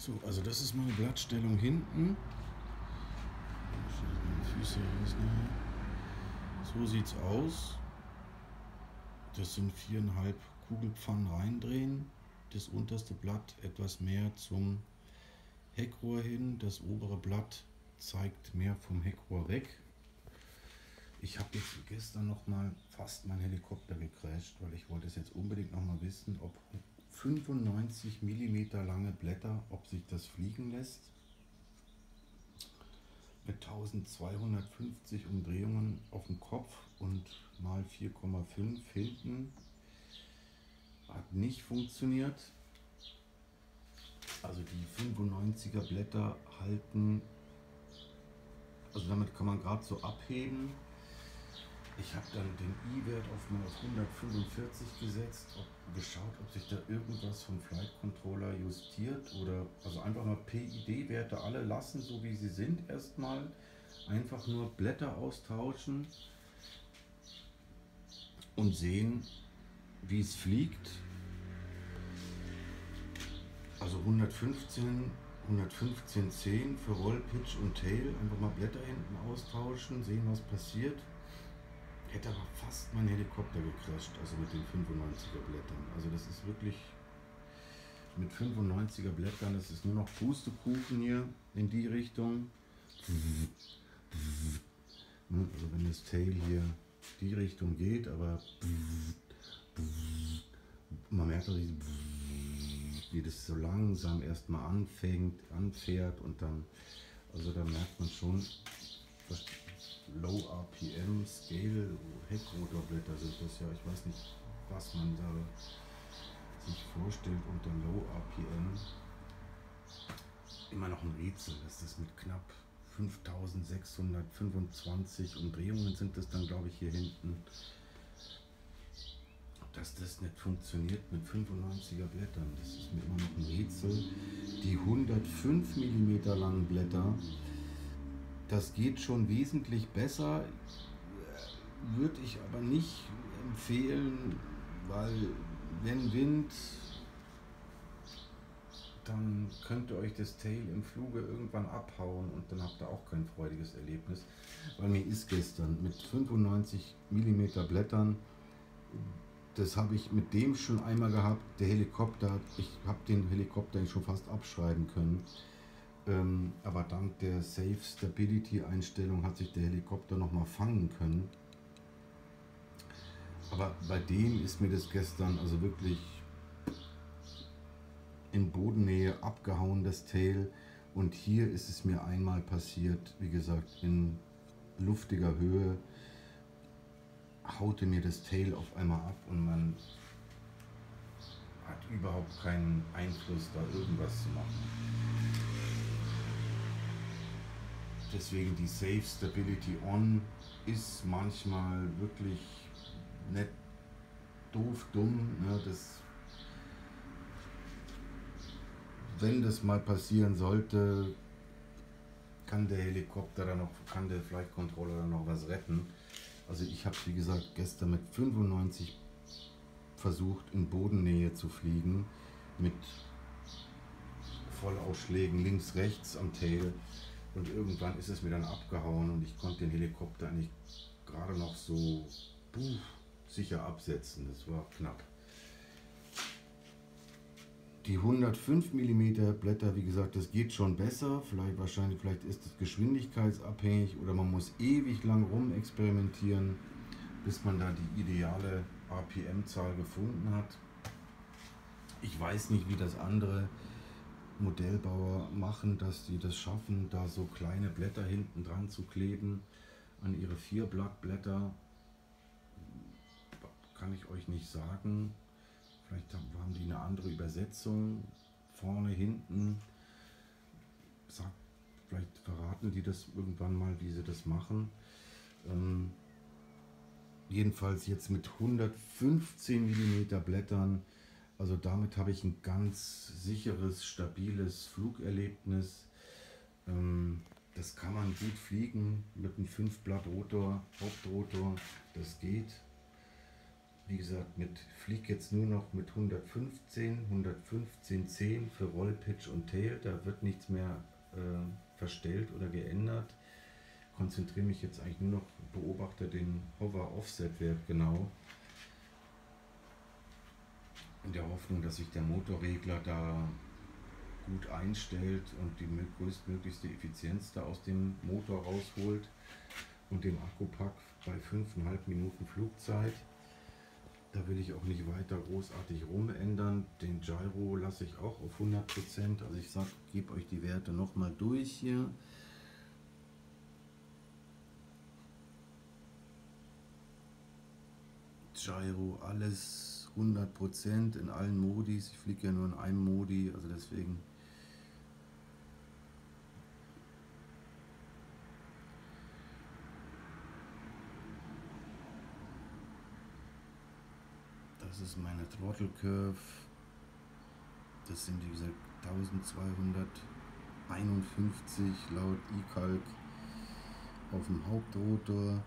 So, also das ist meine Blattstellung hinten. Rausnehmen. So sieht's aus. Das sind viereinhalb Kugelpfannen reindrehen. Das unterste Blatt etwas mehr zum Heckrohr hin. Das obere Blatt zeigt mehr vom Heckrohr weg. Ich habe jetzt gestern noch mal fast mein Helikopter gecrasht, weil ich wollte es jetzt unbedingt noch mal wissen, ob 95 mm lange Blätter, ob sich das fliegen lässt. Mit 1250 Umdrehungen auf dem Kopf und mal 4,5 hinten. Hat nicht funktioniert. Also die 95er Blätter halten, also damit kann man gerade so abheben ich habe dann den I-Wert auf mal auf 145 gesetzt, ob, geschaut, ob sich da irgendwas vom Flight Controller justiert oder also einfach mal PID-Werte alle lassen, so wie sie sind erstmal. Einfach nur Blätter austauschen und sehen, wie es fliegt. Also 115, 115,10 für Roll, Pitch und Tail. Einfach mal Blätter hinten austauschen, sehen, was passiert hätte aber fast mein Helikopter gecrasht, also mit den 95er Blättern. Also das ist wirklich mit 95er Blättern, das ist nur noch Pustekuchen hier in die Richtung. Also wenn das Tail hier die Richtung geht, aber man merkt auch, wie das so langsam erstmal anfängt, anfährt und dann, also da merkt man schon, Low RPM, Scale, Heckrotorblätter sind das ja. Ich weiß nicht, was man da sich vorstellt unter Low RPM. Immer noch ein Rätsel, dass das mit knapp 5625 Umdrehungen sind das dann, glaube ich, hier hinten. Dass das nicht funktioniert mit 95er Blättern, das ist mir immer noch ein Rätsel. Die 105 mm langen Blätter das geht schon wesentlich besser, würde ich aber nicht empfehlen, weil wenn Wind, dann könnte euch das Tail im Fluge irgendwann abhauen und dann habt ihr auch kein freudiges Erlebnis. Weil mir ist gestern mit 95 mm Blättern, das habe ich mit dem schon einmal gehabt, der Helikopter, ich habe den Helikopter schon fast abschreiben können. Ähm, aber dank der Safe Stability Einstellung hat sich der Helikopter noch mal fangen können. Aber bei dem ist mir das gestern also wirklich in Bodennähe abgehauen, das Tail. Und hier ist es mir einmal passiert, wie gesagt, in luftiger Höhe haute mir das Tail auf einmal ab und man hat überhaupt keinen Einfluss, da irgendwas zu machen. Deswegen die Safe Stability On ist manchmal wirklich nicht doof dumm. Ne? Das, wenn das mal passieren sollte, kann der Helikopter dann noch, kann der Flight Controller dann noch was retten. Also ich habe wie gesagt gestern mit 95 versucht in Bodennähe zu fliegen mit Vollausschlägen links rechts am Tail und irgendwann ist es mir dann abgehauen und ich konnte den Helikopter eigentlich gerade noch so puh, sicher absetzen. Das war knapp. Die 105 mm Blätter, wie gesagt, das geht schon besser. Vielleicht wahrscheinlich, vielleicht ist es geschwindigkeitsabhängig oder man muss ewig lang rum experimentieren, bis man da die ideale RPM-Zahl gefunden hat. Ich weiß nicht, wie das andere Modellbauer machen, dass sie das schaffen, da so kleine Blätter hinten dran zu kleben an ihre vier Blattblätter. Kann ich euch nicht sagen. Vielleicht haben die eine andere Übersetzung. Vorne, hinten. Sagt, vielleicht verraten die das irgendwann mal, wie sie das machen. Ähm, jedenfalls jetzt mit 115 mm Blättern also damit habe ich ein ganz sicheres, stabiles Flugerlebnis. Ähm, das kann man gut fliegen mit einem 5-Blatt-Rotor, Hauptrotor. Das geht. wie gesagt, mit fliegt jetzt nur noch mit 115, 115, 10 für Roll, Pitch und Tail. Da wird nichts mehr äh, verstellt oder geändert. Konzentriere mich jetzt eigentlich nur noch, beobachte den Hover-Offset-Wert genau. In der Hoffnung, dass sich der Motorregler da gut einstellt und die größtmöglichste Effizienz da aus dem Motor rausholt und dem Akkupack bei 5,5 Minuten Flugzeit. Da will ich auch nicht weiter großartig rumändern. Den Gyro lasse ich auch auf 100%. Also ich sage, gebe euch die Werte nochmal durch hier. Gyro, alles 100% in allen Modis. Ich fliege ja nur in einem Modi, also deswegen Das ist meine Throttle Curve. Das sind wie gesagt 1251 laut eCalc auf dem Hauptrotor.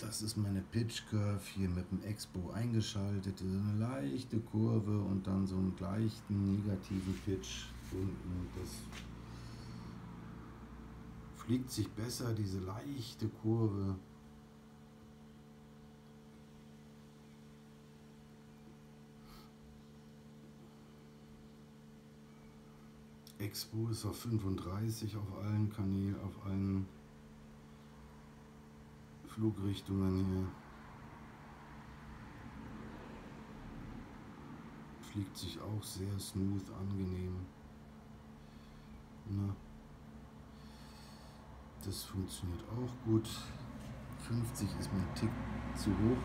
Das ist meine Pitch Curve hier mit dem Expo eingeschaltet. Eine leichte Kurve und dann so einen leichten negativen Pitch unten. Das fliegt sich besser, diese leichte Kurve. Expo ist auf 35 auf allen Kanälen, auf allen Flugrichtungen hier. Fliegt sich auch sehr smooth, angenehm. Na, das funktioniert auch gut. 50 ist mir ein Tick zu hoch.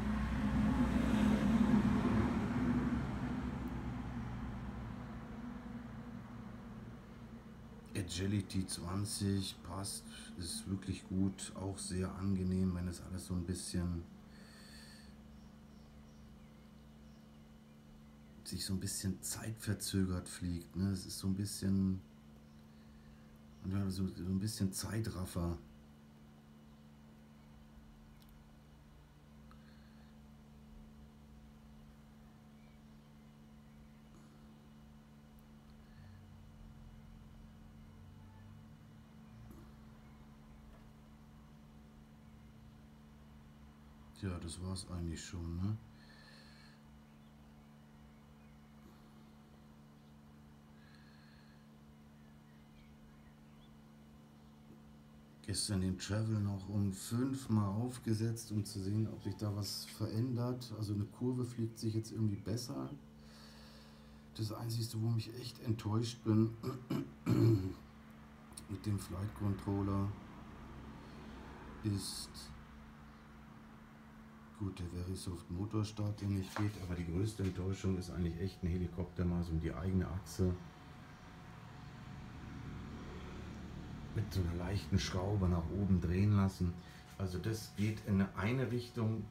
Agility 20 passt, ist wirklich gut, auch sehr angenehm, wenn es alles so ein bisschen sich so ein bisschen zeitverzögert fliegt. Ne? Es ist so ein bisschen so, so ein bisschen Zeitraffer. Ja, das war es eigentlich schon, ne? Gestern den Travel noch um fünf Mal aufgesetzt, um zu sehen, ob sich da was verändert. Also eine Kurve fliegt sich jetzt irgendwie besser. Das Einzige, wo ich echt enttäuscht bin, mit dem Flight Controller, ist Gut, der Verisoft Motorstart, der nicht geht, aber die größte Enttäuschung ist eigentlich echt ein Helikopter mal so um die eigene Achse mit so einer leichten Schraube nach oben drehen lassen. Also das geht in eine Richtung,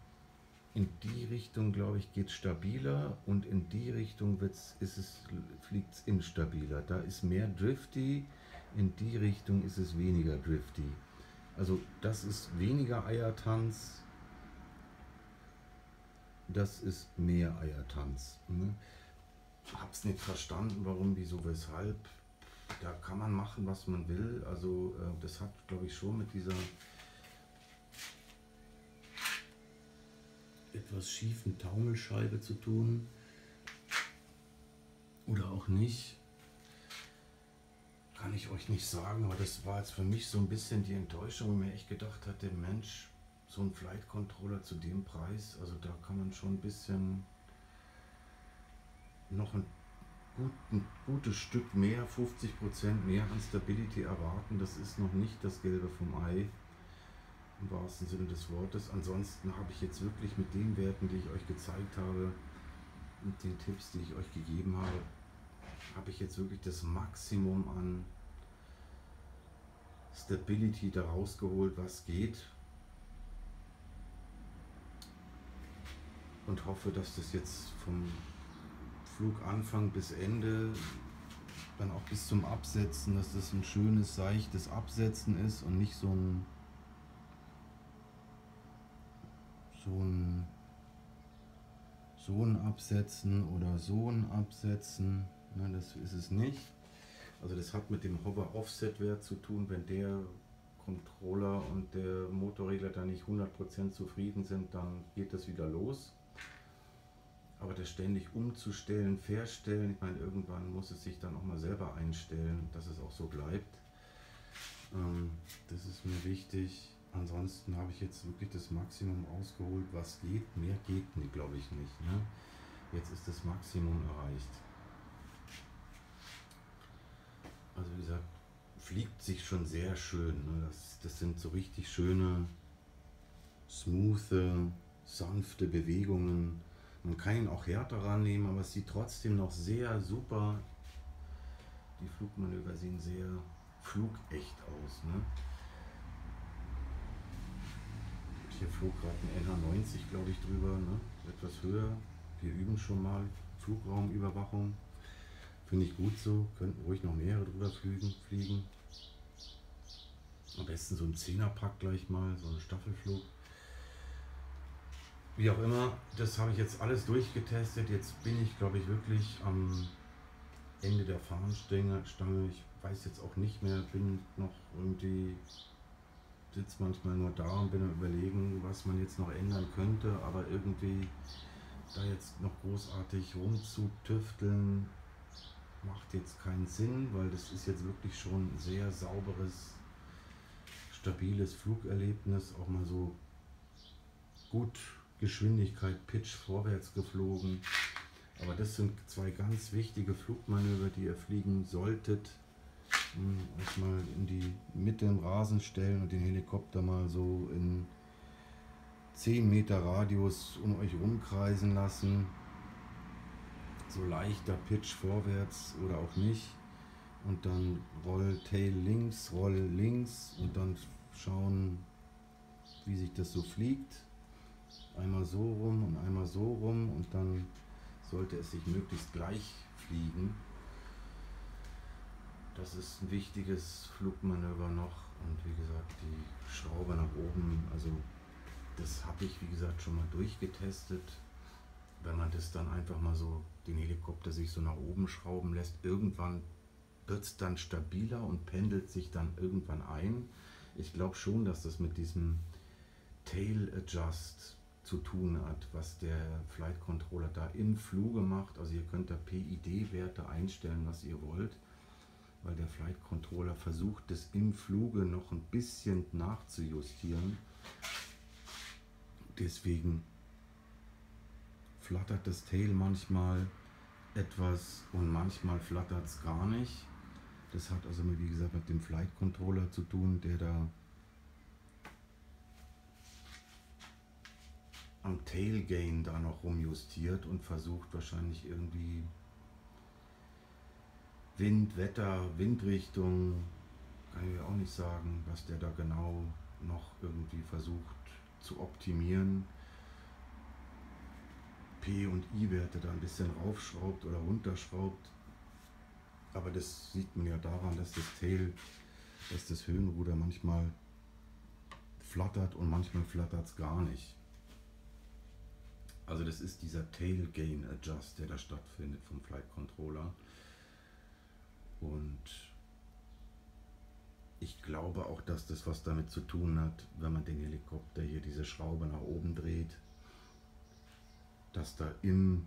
in die Richtung glaube ich geht stabiler und in die Richtung ist es, fliegt es instabiler. Da ist mehr Drifty, in die Richtung ist es weniger Drifty. Also das ist weniger Eiertanz, das ist mehr Eiertanz. Ne? Hab's nicht verstanden, warum, wieso, weshalb. Da kann man machen, was man will. Also äh, das hat, glaube ich, schon mit dieser etwas schiefen Taumelscheibe zu tun. Oder auch nicht. Kann ich euch nicht sagen, aber das war jetzt für mich so ein bisschen die Enttäuschung, wo mir echt gedacht hatte, Mensch, so ein Flight Controller zu dem Preis, also da kann man schon ein bisschen noch ein, gut, ein gutes Stück mehr, 50% mehr an Stability erwarten. Das ist noch nicht das Gelbe vom Ei, im wahrsten Sinne des Wortes. Ansonsten habe ich jetzt wirklich mit den Werten, die ich euch gezeigt habe, mit den Tipps, die ich euch gegeben habe, habe ich jetzt wirklich das Maximum an Stability da rausgeholt, was geht. Und hoffe, dass das jetzt vom Fluganfang bis Ende, dann auch bis zum Absetzen, dass das ein schönes, seichtes Absetzen ist und nicht so ein so ein so ein absetzen oder so ein absetzen. Ne, das ist es nicht. Also das hat mit dem Hover-Offset-Wert zu tun, wenn der Controller und der Motorregler da nicht 100% zufrieden sind, dann geht das wieder los. Aber das ständig umzustellen, verstellen, ich meine, irgendwann muss es sich dann auch mal selber einstellen, dass es auch so bleibt. Ähm, das ist mir wichtig. Ansonsten habe ich jetzt wirklich das Maximum ausgeholt, was geht. Mehr geht, glaube ich, nicht. Ne? Jetzt ist das Maximum erreicht. Also wie gesagt, fliegt sich schon sehr schön. Ne? Das, das sind so richtig schöne, smooth, sanfte Bewegungen. Man kann ihn auch härter rannehmen, aber es sieht trotzdem noch sehr super. Die Flugmanöver sehen sehr flugecht aus. Ne? Hier flog gerade ein NH90, glaube ich, drüber, ne? etwas höher. Wir üben schon mal Flugraumüberwachung. Finde ich gut so, könnten ruhig noch mehrere drüber fliegen. fliegen. Am besten so ein Zehnerpack gleich mal, so ein Staffelflug. Wie auch immer, das habe ich jetzt alles durchgetestet. Jetzt bin ich, glaube ich, wirklich am Ende der Fahnenstange. Ich weiß jetzt auch nicht mehr, bin noch irgendwie, sitze manchmal nur da und bin am überlegen, was man jetzt noch ändern könnte. Aber irgendwie da jetzt noch großartig rumzutüfteln, macht jetzt keinen Sinn, weil das ist jetzt wirklich schon ein sehr sauberes, stabiles Flugerlebnis, auch mal so gut Geschwindigkeit, Pitch vorwärts geflogen. Aber das sind zwei ganz wichtige Flugmanöver, die ihr fliegen solltet. Euch mal in die Mitte im Rasen stellen und den Helikopter mal so in 10 Meter Radius um euch rumkreisen lassen so leichter Pitch vorwärts oder auch nicht. Und dann Roll Tail links, Roll links und dann schauen, wie sich das so fliegt. Einmal so rum und einmal so rum und dann sollte es sich möglichst gleich fliegen. Das ist ein wichtiges Flugmanöver noch und wie gesagt die Schraube nach oben, also das habe ich wie gesagt schon mal durchgetestet wenn man das dann einfach mal so, den Helikopter sich so nach oben schrauben lässt, irgendwann wird es dann stabiler und pendelt sich dann irgendwann ein. Ich glaube schon, dass das mit diesem Tail Adjust zu tun hat, was der Flight Controller da im Fluge macht. Also ihr könnt da PID-Werte einstellen, was ihr wollt, weil der Flight Controller versucht, das im Fluge noch ein bisschen nachzujustieren. Deswegen flattert das Tail manchmal etwas und manchmal flattert es gar nicht. Das hat also wie gesagt mit dem Flight Controller zu tun, der da am Tailgain da noch rumjustiert und versucht wahrscheinlich irgendwie Wind, Wetter, Windrichtung, kann ich auch nicht sagen, was der da genau noch irgendwie versucht zu optimieren. P- und I-Werte da ein bisschen raufschraubt oder runterschraubt. Aber das sieht man ja daran, dass das Tail, dass das Höhenruder manchmal flattert und manchmal flattert es gar nicht. Also das ist dieser Tail Gain Adjust, der da stattfindet vom Flight Controller. Und ich glaube auch, dass das was damit zu tun hat, wenn man den Helikopter hier diese Schraube nach oben dreht, dass da im,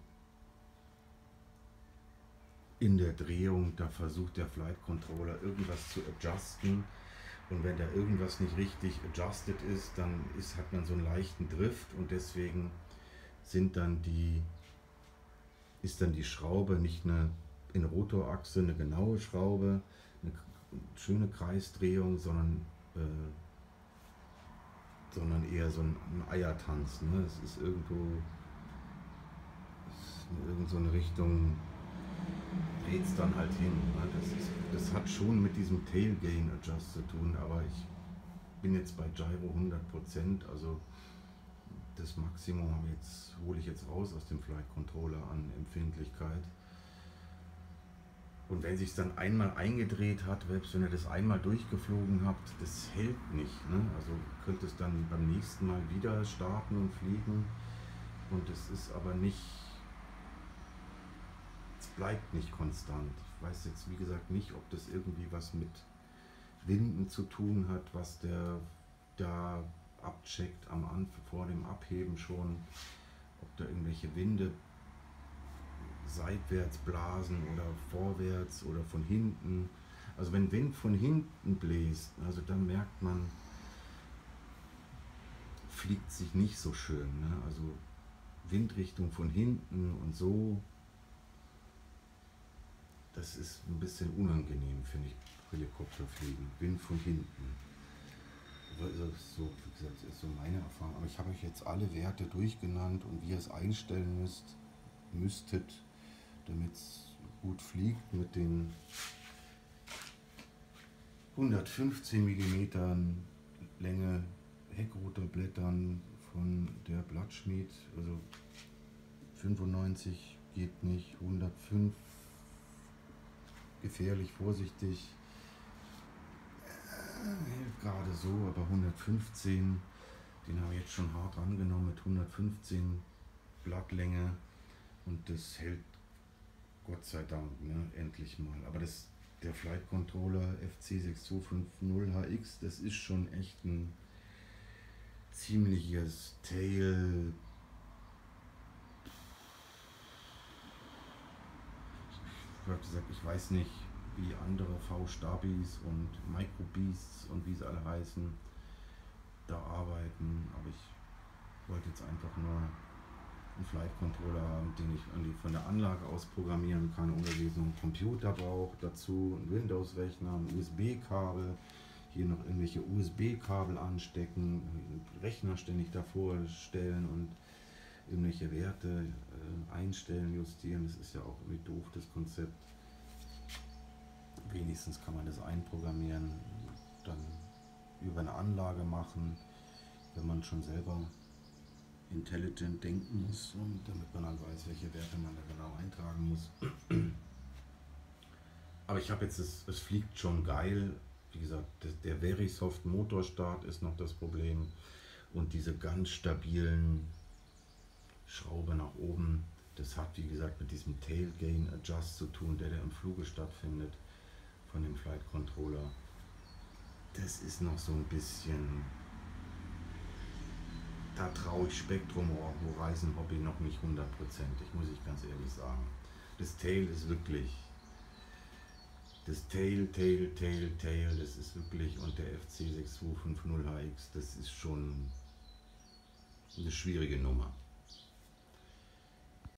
in der Drehung, da versucht der Flight Controller irgendwas zu adjusten. Und wenn da irgendwas nicht richtig adjusted ist, dann ist, hat man so einen leichten Drift und deswegen sind dann die, ist dann die Schraube nicht eine in Rotorachse eine genaue Schraube, eine schöne Kreisdrehung, sondern, äh, sondern eher so ein, Eiertanz. Ne? Es ist irgendwo in irgendeine Richtung dreht es dann halt hin. Ne? Das, ist, das hat schon mit diesem Tailgain Adjust zu tun, aber ich bin jetzt bei Gyro 100%, also das Maximum jetzt, hole ich jetzt raus aus dem Flight Controller an Empfindlichkeit. Und wenn sich dann einmal eingedreht hat, selbst wenn ihr das einmal durchgeflogen habt, das hält nicht. Ne? Also könnt es dann beim nächsten Mal wieder starten und fliegen. Und es ist aber nicht, es bleibt nicht konstant. Ich weiß jetzt, wie gesagt, nicht, ob das irgendwie was mit Winden zu tun hat, was der da abcheckt am Anfang vor dem Abheben schon, ob da irgendwelche Winde seitwärts blasen oder vorwärts oder von hinten. Also wenn Wind von hinten bläst, also dann merkt man, fliegt sich nicht so schön. Ne? Also Windrichtung von hinten und so, das ist ein bisschen unangenehm, finde ich, Helikopterfliegen. Wind von hinten. So, wie gesagt, ist so meine Erfahrung. Aber ich habe euch jetzt alle Werte durchgenannt und wie ihr es einstellen müsst, müsstet, damit es gut fliegt mit den 115 mm Länge Heckrotorblättern von der Blattschmied, also 95 geht nicht, 105 gefährlich, vorsichtig, gerade so, aber 115, den habe ich jetzt schon hart angenommen mit 115 Blattlänge und das hält Gott sei Dank, ne? endlich mal. Aber das, der Flight Controller FC6250HX, das ist schon echt ein ziemliches Tail. Ich habe gesagt, ich weiß nicht, wie andere V-Stabis und Micro Beasts und wie sie alle heißen, da arbeiten, aber ich wollte jetzt einfach nur einen Flight Controller haben, den ich von der Anlage aus programmieren kann, ohne dass ich so einen Computer brauche, dazu ein Windows-Rechner, ein USB-Kabel, hier noch irgendwelche USB-Kabel anstecken, Rechner ständig davor stellen und irgendwelche Werte äh, einstellen, justieren. Das ist ja auch irgendwie doof, das Konzept. Wenigstens kann man das einprogrammieren, dann über eine Anlage machen, wenn man schon selber intelligent denken muss und damit man halt weiß, welche Werte man da genau eintragen muss. Aber ich habe jetzt, es, es fliegt schon geil. Wie gesagt, der Verisoft Motorstart ist noch das Problem und diese ganz stabilen Schraube nach oben, das hat wie gesagt mit diesem Tail Gain Adjust zu tun, der, der im Fluge stattfindet von dem Flight Controller. Das ist noch so ein bisschen da traue ich Spektrum Horizon Hobby noch nicht hundertprozentig, muss ich ganz ehrlich sagen. Das Tail ist wirklich, das Tail, Tail, Tail, Tail, das ist wirklich, und der FC6250HX, das ist schon eine schwierige Nummer.